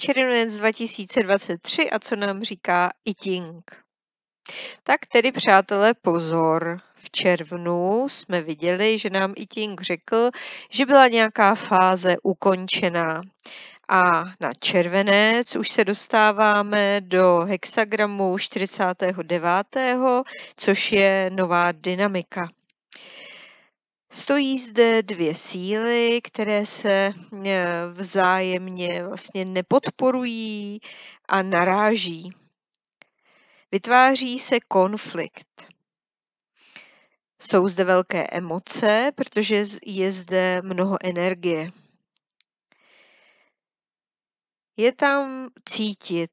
červenec 2023 a co nám říká I Ching. Tak tedy, přátelé, pozor. V červnu jsme viděli, že nám I Ching řekl, že byla nějaká fáze ukončená. A na červenec už se dostáváme do hexagramu 49., což je nová dynamika. Stojí zde dvě síly, které se eh, vzájemně vlastně nepodporují a naráží. Vytváří se konflikt. Jsou zde velké emoce, protože je zde mnoho energie. Je tam cítit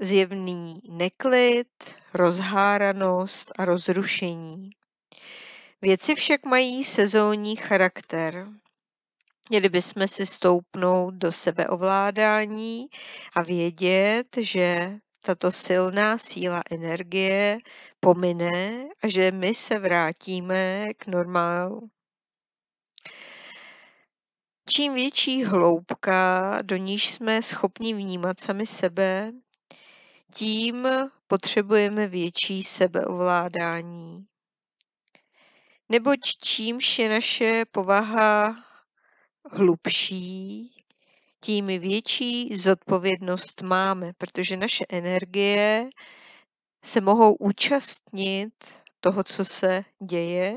zjevný neklid, rozháranost a rozrušení. Věci však mají sezónní charakter. Měli bychom si stoupnout do sebeovládání a vědět, že tato silná síla energie pomine a že my se vrátíme k normálu. Čím větší hloubka, do níž jsme schopni vnímat sami sebe, tím potřebujeme větší sebeovládání. Neboť čímž je naše povaha hlubší, tím větší zodpovědnost máme, protože naše energie se mohou účastnit toho, co se děje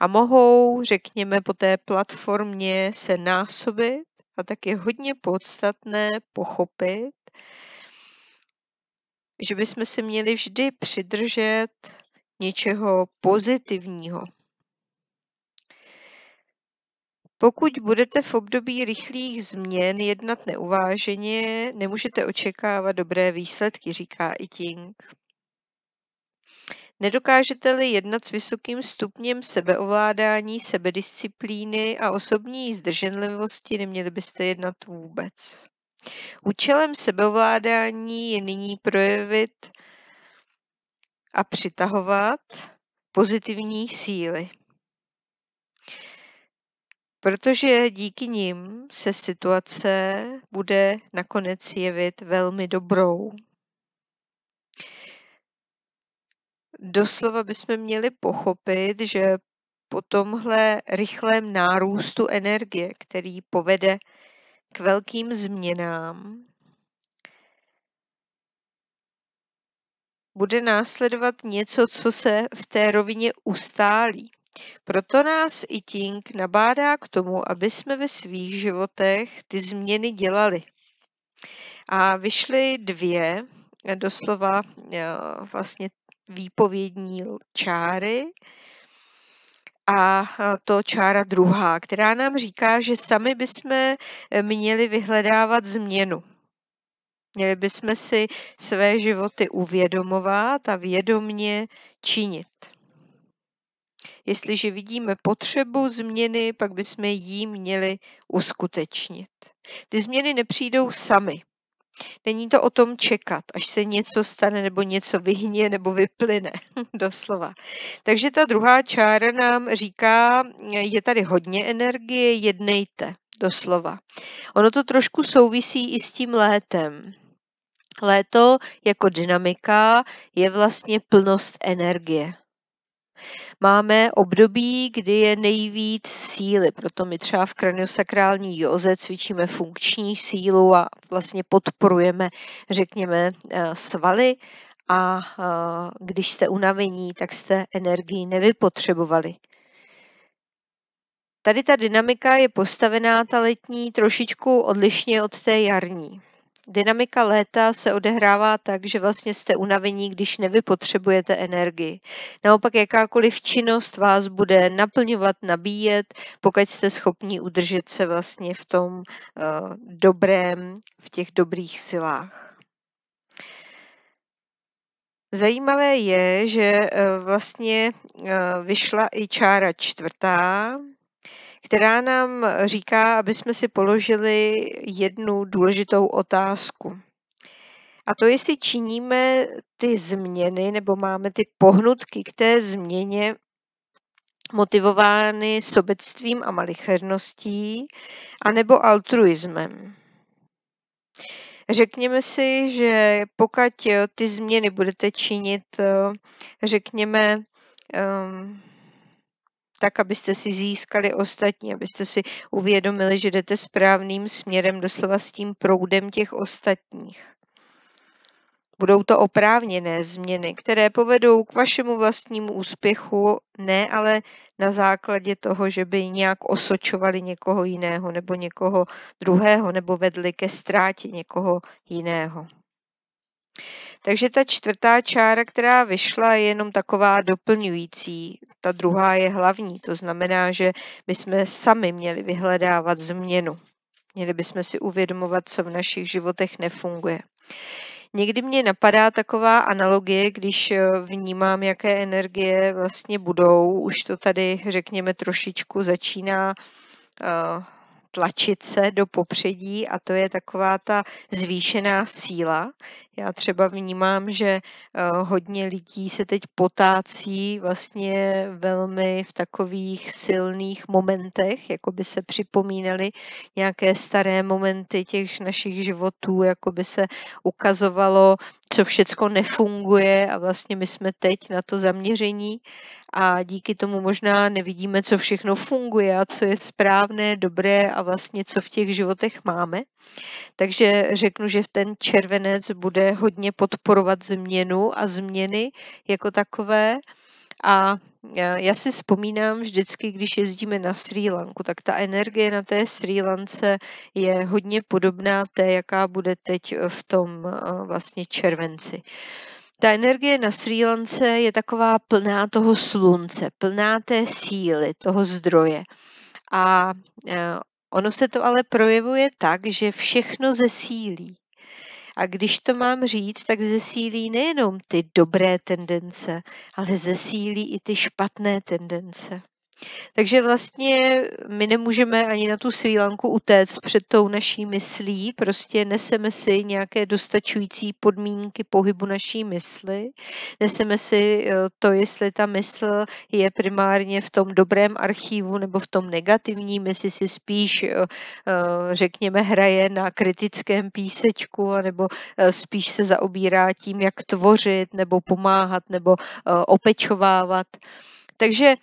a mohou, řekněme, po té platformě se násobit a tak je hodně podstatné pochopit, že bychom se měli vždy přidržet něčeho pozitivního. Pokud budete v období rychlých změn jednat neuváženě, nemůžete očekávat dobré výsledky, říká i Ting. Nedokážete-li jednat s vysokým stupněm sebeovládání, sebedisciplíny a osobní zdrženlivosti, neměli byste jednat vůbec. Účelem sebeovládání je nyní projevit a přitahovat pozitivní síly. Protože díky nim se situace bude nakonec jevit velmi dobrou. Doslova bychom měli pochopit, že po tomhle rychlém nárůstu energie, který povede k velkým změnám, bude následovat něco, co se v té rovině ustálí. Proto nás i Ting nabádá k tomu, aby jsme ve svých životech ty změny dělali. A vyšly dvě, doslova eh, vlastně výpovědní čáry, a to čára druhá, která nám říká, že sami bychom měli vyhledávat změnu. Měli bychom si své životy uvědomovat a vědomně činit. Jestliže vidíme potřebu změny, pak bychom ji měli uskutečnit. Ty změny nepřijdou sami. Není to o tom čekat, až se něco stane nebo něco vyhně nebo vyplyne, doslova. Takže ta druhá čára nám říká, je tady hodně energie, jednejte, doslova. Ono to trošku souvisí i s tím létem. Léto jako dynamika je vlastně plnost energie. Máme období, kdy je nejvíc síly, proto my třeba v kraniosakrální józe cvičíme funkční sílu a vlastně podporujeme, řekněme, eh, svaly a eh, když jste unavení, tak jste energii nevypotřebovali. Tady ta dynamika je postavená, ta letní, trošičku odlišně od té jarní. Dynamika léta se odehrává tak, že vlastně jste unavení, když nevypotřebujete energii. Naopak jakákoliv činnost vás bude naplňovat, nabíjet, pokud jste schopni udržet se vlastně v tom uh, dobrém, v těch dobrých silách. Zajímavé je, že uh, vlastně uh, vyšla i čára čtvrtá, která nám říká, aby jsme si položili jednu důležitou otázku. A to, jestli činíme ty změny nebo máme ty pohnutky k té změně motivovány sobectvím a malicherností, anebo altruismem. Řekněme si, že pokud ty změny budete činit, řekněme, um, tak, abyste si získali ostatní, abyste si uvědomili, že jdete správným směrem, doslova s tím proudem těch ostatních. Budou to oprávněné změny, které povedou k vašemu vlastnímu úspěchu, ne ale na základě toho, že by nějak osočovali někoho jiného nebo někoho druhého nebo vedli ke ztrátě někoho jiného. Takže ta čtvrtá čára, která vyšla, je jenom taková doplňující. Ta druhá je hlavní, to znamená, že my jsme sami měli vyhledávat změnu. Měli bychom si uvědomovat, co v našich životech nefunguje. Někdy mě napadá taková analogie, když eh, vnímám, jaké energie vlastně budou. Už to tady, řekněme, trošičku začíná uh, tlačit se do popředí a to je taková ta zvýšená síla. Já třeba vnímám, že eh, hodně lidí se teď potácí vlastně velmi v takových silných momentech, jako by se připomínali nějaké staré momenty těch našich životů, jako by se ukazovalo, co všecko nefunguje a vlastně my jsme teď na to zaměření a díky tomu možná nevidíme, co všechno funguje a co je správné, dobré a vlastně co v těch životech máme. Takže řeknu, že ten červenec bude hodně podporovat změnu a změny jako takové. A já si vzpomínám vždycky, když jezdíme na Sri Lanku, tak ta energie na té Sri Lance je hodně podobná té, jaká bude teď v tom vlastně červenci. Ta energie na Sri Lance je taková plná toho slunce, plná té síly, toho zdroje. A ono se to ale projevuje tak, že všechno zesílí. A když to mám říct, tak zesílí nejenom ty dobré tendence, ale zesílí i ty špatné tendence. Takže vlastně my nemůžeme ani na tu Sri Lanku utéct před tou naší myslí, prostě neseme si nějaké dostačující podmínky pohybu naší mysli, neseme si eh, to, jestli ta mysl je primárně v tom dobrém archivu nebo v tom negativním, jestli si spíš, eh, eh, řekněme, hraje na kritickém písečku, nebo spíš se zaobírá tím, jak tvořit, nebo pomáhat, nebo opečovávat. Takže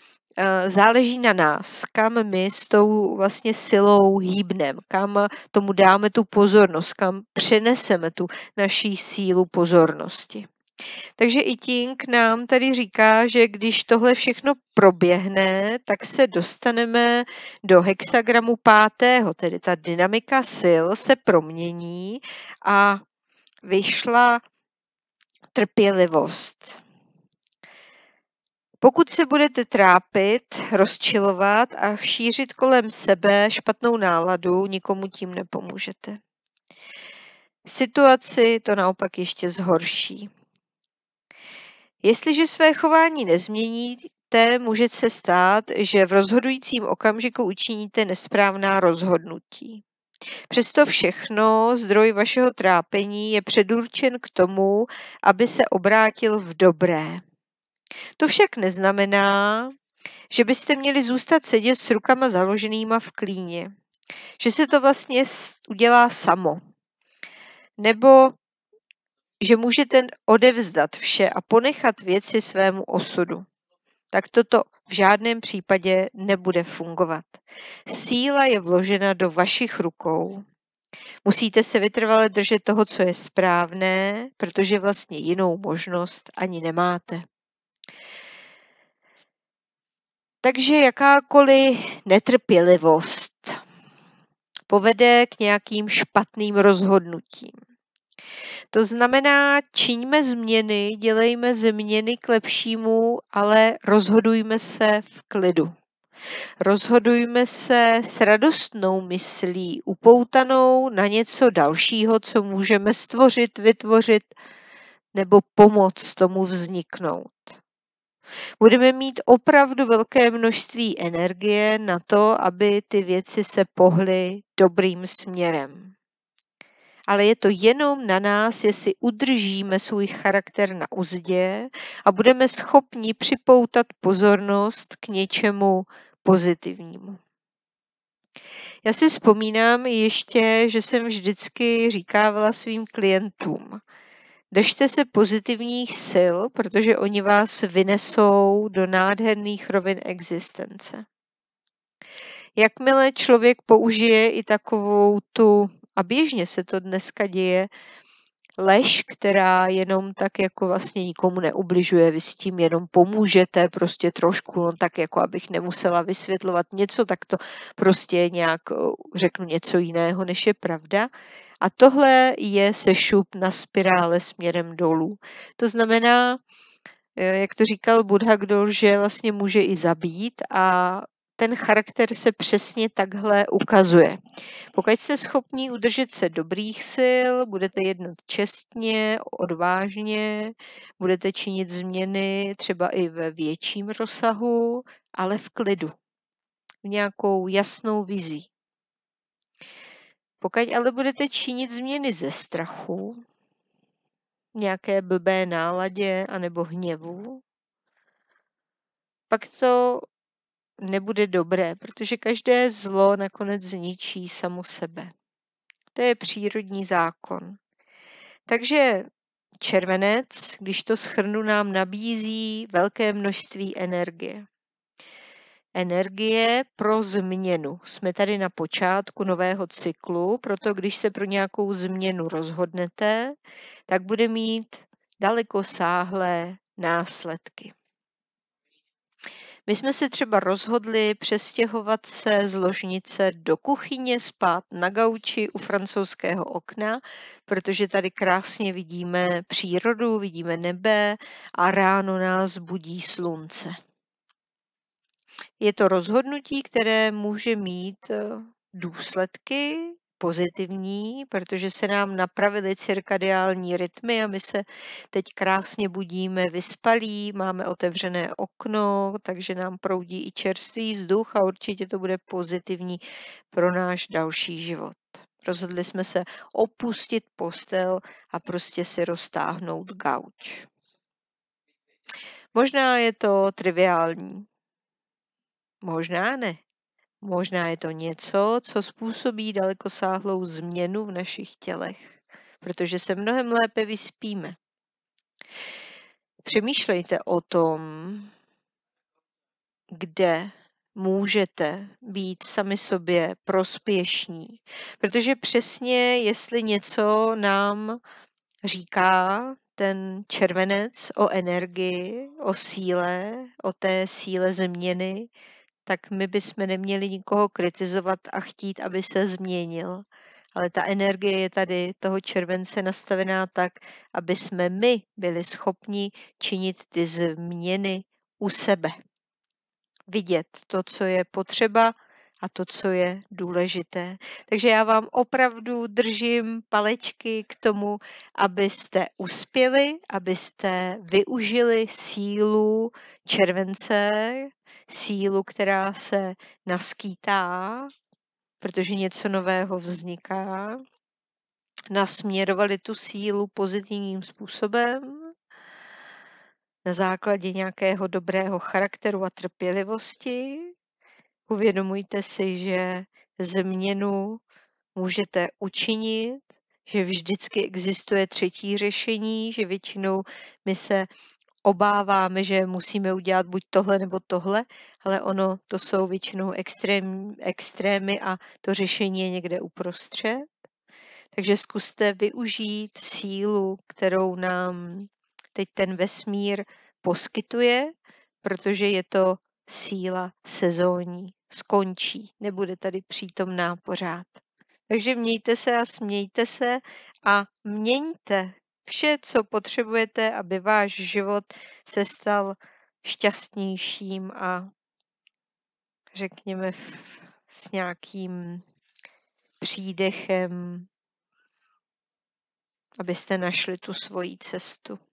záleží na nás, kam my s tou vlastně silou hýbnem, kam tomu dáme tu pozornost, kam přeneseme tu naší sílu pozornosti. Takže i Ting nám tady říká, že když tohle všechno proběhne, tak se dostaneme do hexagramu pátého, tedy ta dynamika sil se promění a vyšla trpělivost. Pokud se budete trápit, rozčilovat a šířit kolem sebe špatnou náladu, nikomu tím nepomůžete. Situaci to naopak ještě zhorší. Jestliže své chování nezměníte, může se stát, že v rozhodujícím okamžiku učiníte nesprávná rozhodnutí. Přesto všechno zdroj vašeho trápení je předurčen k tomu, aby se obrátil v dobré. To však neznamená, že byste měli zůstat sedět s rukama založenýma v klíně. Že se to vlastně udělá samo. Nebo že můžete odevzdat vše a ponechat věci svému osudu. Tak toto v žádném případě nebude fungovat. Síla je vložena do vašich rukou. Musíte se vytrvale držet toho, co je správné, protože vlastně jinou možnost ani nemáte. Takže jakákoliv netrpělivost povede k nějakým špatným rozhodnutím. To znamená, čiňme změny, dělejme změny k lepšímu, ale rozhodujme se v klidu. Rozhodujme se s radostnou myslí, upoutanou na něco dalšího, co můžeme stvořit, vytvořit nebo pomoct tomu vzniknout. Budeme mít opravdu velké množství energie na to, aby ty věci se pohly dobrým směrem. Ale je to jenom na nás, jestli udržíme svůj charakter na uzdě a budeme schopni připoutat pozornost k něčemu pozitivnímu. Já si vzpomínám ještě, že jsem vždycky říkávala svým klientům, držte se pozitivních sil, protože oni vás vynesou do nádherných rovin existence. Jakmile člověk použije i takovou tu, a běžně se to dneska děje, lež, která jenom tak jako vlastně nikomu neubližuje, vy s tím jenom pomůžete prostě trošku, no tak jako abych nemusela vysvětlovat něco, tak to prostě nějak řeknu něco jiného, než je pravda. A tohle je sešup na spirále směrem dolů. To znamená, e, jak to říkal Buddha, kdo že vlastně může i zabít a ten charakter se přesně takhle ukazuje. Pokud jste schopni udržet se dobrých sil, budete jednat čestně, odvážně, budete činit změny třeba i ve větším rozsahu, ale v klidu, v nějakou jasnou vizí. Pokud ale budete činit změny ze strachu, nějaké blbé náladě anebo hněvu, pak to nebude dobré, protože každé zlo nakonec zničí samo sebe. To je přírodní zákon. Takže červenec, když to schrnu, nám nabízí velké množství energie. Energie pro změnu. Jsme tady na počátku nového cyklu, proto když se pro nějakou změnu rozhodnete, tak bude mít daleko sáhlé následky. My jsme si třeba rozhodli přestěhovat se z ložnice do kuchyně, spát na gauči u francouzského okna, protože tady krásně vidíme přírodu, vidíme nebe a ráno nás budí slunce. Je to rozhodnutí, které může mít eh, důsledky pozitivní, protože se nám napravily cirkadiální rytmy a my se teď krásně budíme vyspalí, máme otevřené okno, takže nám proudí i čerstvý vzduch a určitě to bude pozitivní pro náš další život. Rozhodli jsme se opustit postel a prostě si roztáhnout gauč. Možná je to triviální, možná ne. Možná je to něco, co způsobí dalekosáhlou změnu v našich tělech, protože se mnohem lépe vyspíme. Přemýšlejte o tom, kde můžete být sami sobě prospěšní. Protože přesně, jestli něco nám říká ten červenec o energii, o síle, o té síle změny, tak my bychom neměli nikoho kritizovat a chtít, aby se změnil. Ale ta energie je tady toho července nastavená tak, aby jsme my byli schopni činit ty změny u sebe. Vidět to, co je potřeba a to, co je důležité. Takže já vám opravdu držím palečky k tomu, abyste uspěli, abyste využili sílu července, sílu, která se naskýtá, protože něco nového vzniká, nasměrovali tu sílu pozitivním způsobem, na základě nějakého dobrého charakteru a trpělivosti Uvědomujte si, že změnu můžete učinit, že vždycky existuje třetí řešení, že většinou my se obáváme, že musíme udělat buď tohle nebo tohle, ale ono to jsou většinou extrém, extrémy a to řešení je někde uprostřed. Takže zkuste využít sílu, kterou nám teď ten vesmír poskytuje, protože je to síla sezónní skončí, nebude tady přítomná pořád. Takže mějte se a smějte se a měňte vše, co potřebujete, aby váš život se stal šťastnějším a řekněme s nějakým přídechem, abyste našli tu svoji cestu.